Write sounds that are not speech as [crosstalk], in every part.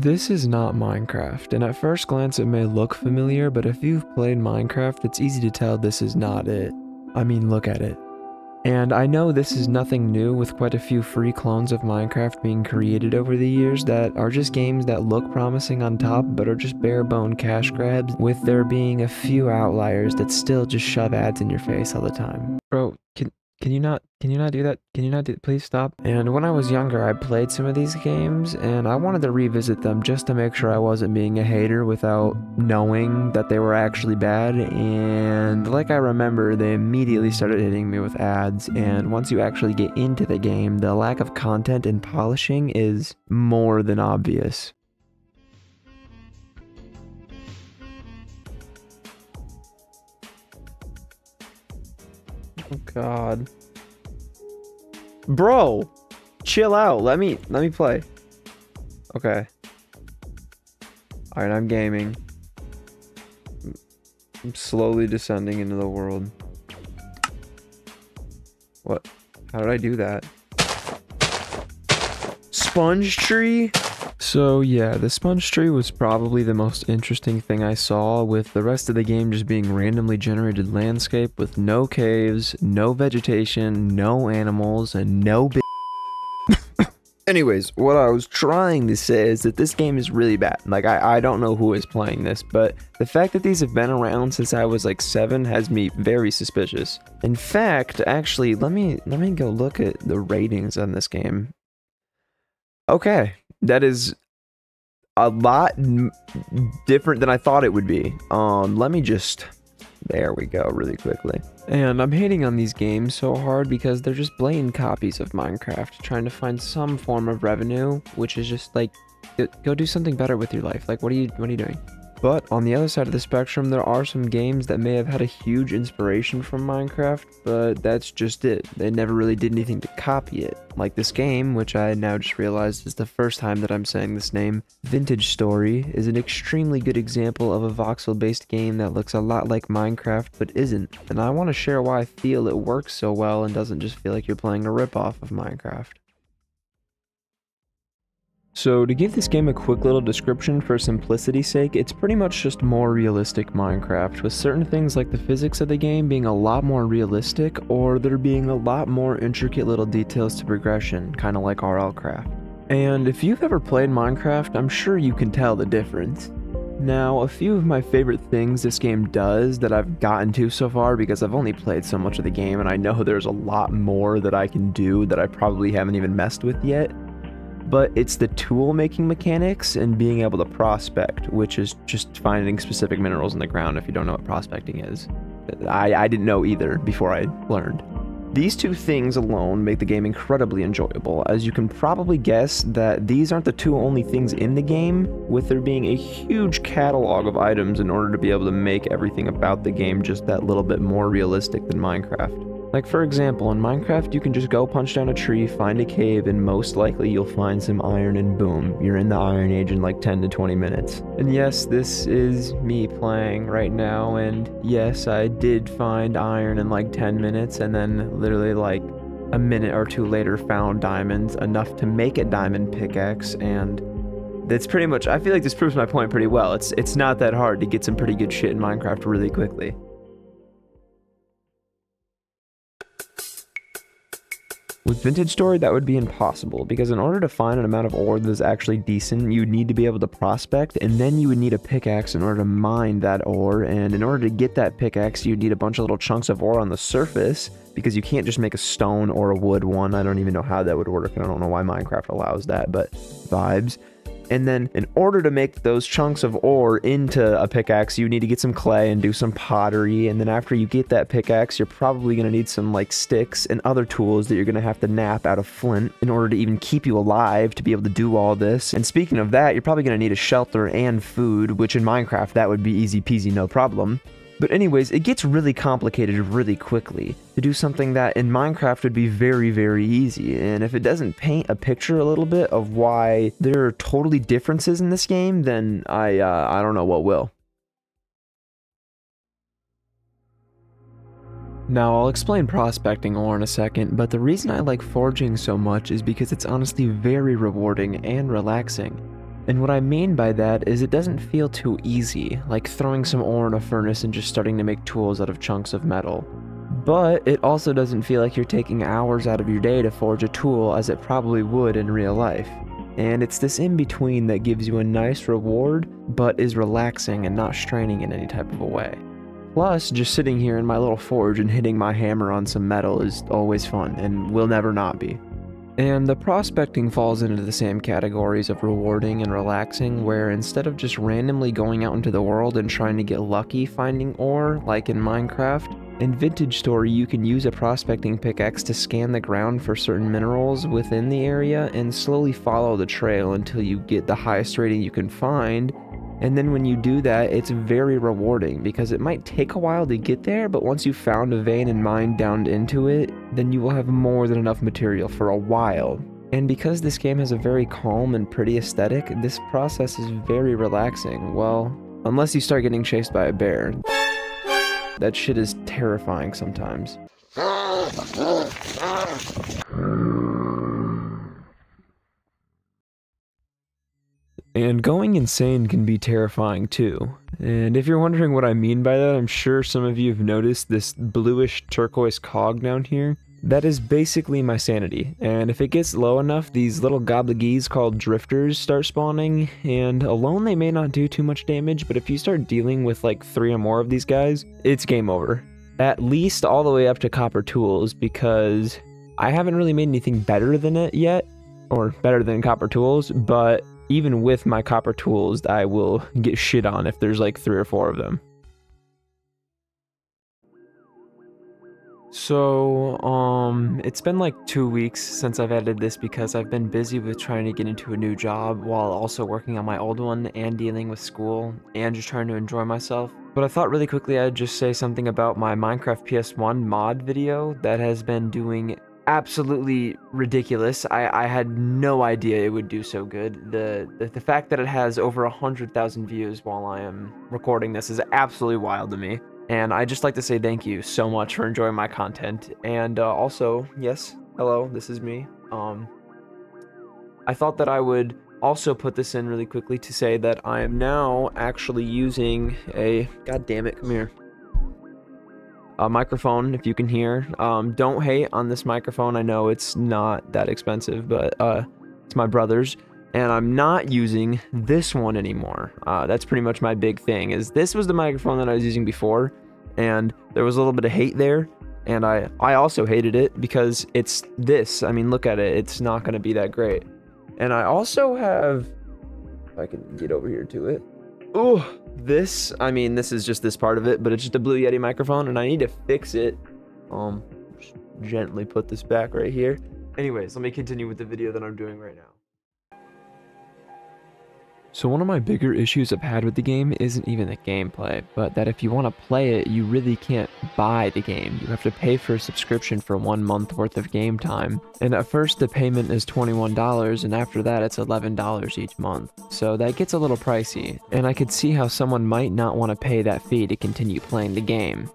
This is not Minecraft, and at first glance it may look familiar, but if you've played Minecraft, it's easy to tell this is not it. I mean, look at it. And I know this is nothing new with quite a few free clones of Minecraft being created over the years that are just games that look promising on top but are just bare bone cash grabs, with there being a few outliers that still just shove ads in your face all the time. Bro, can can you not can you not do that? Can you not do please stop? And when I was younger, I played some of these games and I wanted to revisit them just to make sure I wasn't being a hater without knowing that they were actually bad. And like I remember, they immediately started hitting me with ads. And once you actually get into the game, the lack of content and polishing is more than obvious. Oh, god. Bro, chill out. Let me let me play. Okay. All right, I'm gaming. I'm slowly descending into the world. What? How did I do that? Sponge tree? So yeah, the sponge tree was probably the most interesting thing I saw, with the rest of the game just being randomly generated landscape with no caves, no vegetation, no animals, and no [laughs] Anyways, what I was trying to say is that this game is really bad. Like, I, I don't know who is playing this, but the fact that these have been around since I was like seven has me very suspicious. In fact, actually, let me let me go look at the ratings on this game. Okay, that is a lot different than I thought it would be. Um, let me just, there we go, really quickly. And I'm hating on these games so hard because they're just blatant copies of Minecraft, trying to find some form of revenue, which is just like, go do something better with your life. Like, what are you, what are you doing? But on the other side of the spectrum, there are some games that may have had a huge inspiration from Minecraft, but that's just it. They never really did anything to copy it. Like this game, which I now just realized is the first time that I'm saying this name, Vintage Story, is an extremely good example of a voxel-based game that looks a lot like Minecraft but isn't. And I want to share why I feel it works so well and doesn't just feel like you're playing a ripoff of Minecraft. So to give this game a quick little description for simplicity's sake, it's pretty much just more realistic Minecraft, with certain things like the physics of the game being a lot more realistic, or there being a lot more intricate little details to progression, kinda like RLCraft. And if you've ever played Minecraft, I'm sure you can tell the difference. Now, a few of my favorite things this game does that I've gotten to so far because I've only played so much of the game and I know there's a lot more that I can do that I probably haven't even messed with yet but it's the tool making mechanics and being able to prospect, which is just finding specific minerals in the ground if you don't know what prospecting is. I, I didn't know either before I learned. These two things alone make the game incredibly enjoyable, as you can probably guess that these aren't the two only things in the game, with there being a huge catalog of items in order to be able to make everything about the game just that little bit more realistic than Minecraft. Like for example, in Minecraft you can just go punch down a tree, find a cave, and most likely you'll find some iron and boom, you're in the Iron Age in like 10 to 20 minutes. And yes, this is me playing right now, and yes, I did find iron in like 10 minutes, and then literally like a minute or two later found diamonds, enough to make a diamond pickaxe, and that's pretty much, I feel like this proves my point pretty well. It's, it's not that hard to get some pretty good shit in Minecraft really quickly. With Vintage Story, that would be impossible, because in order to find an amount of ore that is actually decent, you would need to be able to prospect, and then you would need a pickaxe in order to mine that ore, and in order to get that pickaxe, you'd need a bunch of little chunks of ore on the surface, because you can't just make a stone or a wood one. I don't even know how that would work, and I don't know why Minecraft allows that, but vibes. And then in order to make those chunks of ore into a pickaxe, you need to get some clay and do some pottery. And then after you get that pickaxe, you're probably going to need some like sticks and other tools that you're going to have to knap out of flint in order to even keep you alive to be able to do all this. And speaking of that, you're probably going to need a shelter and food, which in Minecraft, that would be easy peasy, no problem. But anyways, it gets really complicated really quickly to do something that in Minecraft would be very, very easy. And if it doesn't paint a picture a little bit of why there are totally differences in this game, then I, uh, I don't know what will. Now, I'll explain prospecting ore in a second, but the reason I like forging so much is because it's honestly very rewarding and relaxing. And what I mean by that is it doesn't feel too easy, like throwing some ore in a furnace and just starting to make tools out of chunks of metal. But it also doesn't feel like you're taking hours out of your day to forge a tool as it probably would in real life. And it's this in between that gives you a nice reward, but is relaxing and not straining in any type of a way. Plus, just sitting here in my little forge and hitting my hammer on some metal is always fun and will never not be. And the prospecting falls into the same categories of rewarding and relaxing, where instead of just randomly going out into the world and trying to get lucky finding ore, like in Minecraft, in Vintage Story you can use a prospecting pickaxe to scan the ground for certain minerals within the area and slowly follow the trail until you get the highest rating you can find, and then when you do that, it's very rewarding because it might take a while to get there, but once you've found a vein and mine down into it, then you will have more than enough material for a while. And because this game has a very calm and pretty aesthetic, this process is very relaxing. Well, unless you start getting chased by a bear. That shit is terrifying sometimes. [laughs] And going insane can be terrifying too. And if you're wondering what I mean by that, I'm sure some of you have noticed this bluish turquoise cog down here. That is basically my sanity, and if it gets low enough, these little gobblegees called drifters start spawning, and alone they may not do too much damage, but if you start dealing with like three or more of these guys, it's game over. At least all the way up to copper tools, because I haven't really made anything better than it yet, or better than copper tools, but even with my copper tools, I will get shit on if there's like three or four of them. So, um, it's been like two weeks since I've edited this because I've been busy with trying to get into a new job while also working on my old one and dealing with school and just trying to enjoy myself. But I thought really quickly I'd just say something about my Minecraft PS1 mod video that has been doing absolutely ridiculous. I, I had no idea it would do so good. The the, the fact that it has over a hundred thousand views while I am recording this is absolutely wild to me. And I just like to say thank you so much for enjoying my content. And uh, also, yes, hello, this is me. Um, I thought that I would also put this in really quickly to say that I am now actually using a god damn it, come here a microphone if you can hear. Um, don't hate on this microphone. I know it's not that expensive, but uh, it's my brother's. And I'm not using this one anymore. Uh, that's pretty much my big thing. Is this was the microphone that I was using before, and there was a little bit of hate there, and I I also hated it because it's this. I mean, look at it. It's not going to be that great. And I also have, if I can get over here to it. Oh, this, I mean, this is just this part of it, but it's just a Blue Yeti microphone, and I need to fix it. Um, gently put this back right here. Anyways, let me continue with the video that I'm doing right now. So one of my bigger issues I've had with the game isn't even the gameplay, but that if you want to play it, you really can't buy the game. You have to pay for a subscription for one month worth of game time. And at first the payment is $21 and after that it's $11 each month. So that gets a little pricey, and I could see how someone might not want to pay that fee to continue playing the game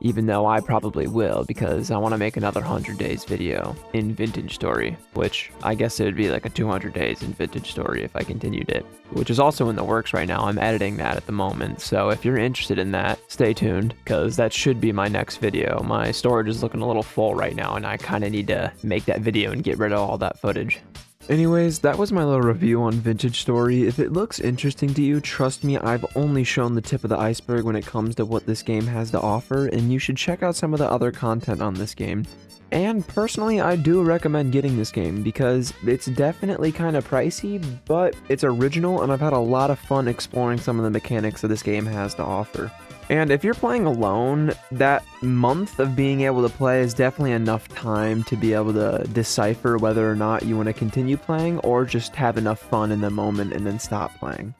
even though I probably will because I want to make another 100 days video in Vintage Story, which I guess it would be like a 200 days in Vintage Story if I continued it, which is also in the works right now. I'm editing that at the moment, so if you're interested in that, stay tuned because that should be my next video. My storage is looking a little full right now and I kind of need to make that video and get rid of all that footage. Anyways, that was my little review on Vintage Story. If it looks interesting to you, trust me, I've only shown the tip of the iceberg when it comes to what this game has to offer, and you should check out some of the other content on this game. And personally, I do recommend getting this game because it's definitely kind of pricey, but it's original and I've had a lot of fun exploring some of the mechanics that this game has to offer. And if you're playing alone, that month of being able to play is definitely enough time to be able to decipher whether or not you want to continue playing or just have enough fun in the moment and then stop playing.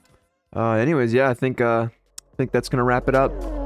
Uh, anyways, yeah, I think uh, I think that's gonna wrap it up.